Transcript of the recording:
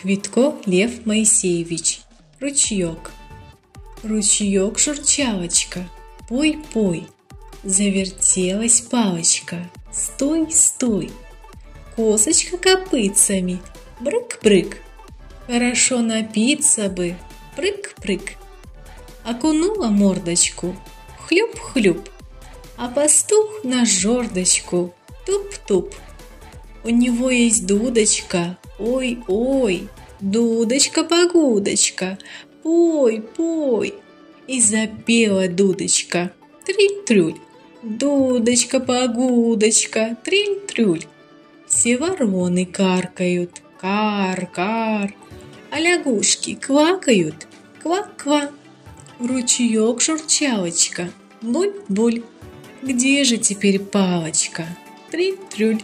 Квитко Лев Моисеевич. Ручеек. Ручеек журчалочка, пой-пой. Завертелась палочка, стой, стой. Косочка копытцами, брык-брык. Хорошо напиться бы, прыг-прыг. Окунула мордочку, хлюп-хлюп. А пастух на жердочку, туп-туп. У него есть дудочка, ой-ой, дудочка-погудочка, пой-пой. И запела дудочка, триль-трюль, дудочка-погудочка, триль-трюль. Все вороны каркают, кар-кар, а лягушки квакают, ква-ква. Ручеек журчалочка, буль-буль. Где же теперь палочка? Триль-трюль.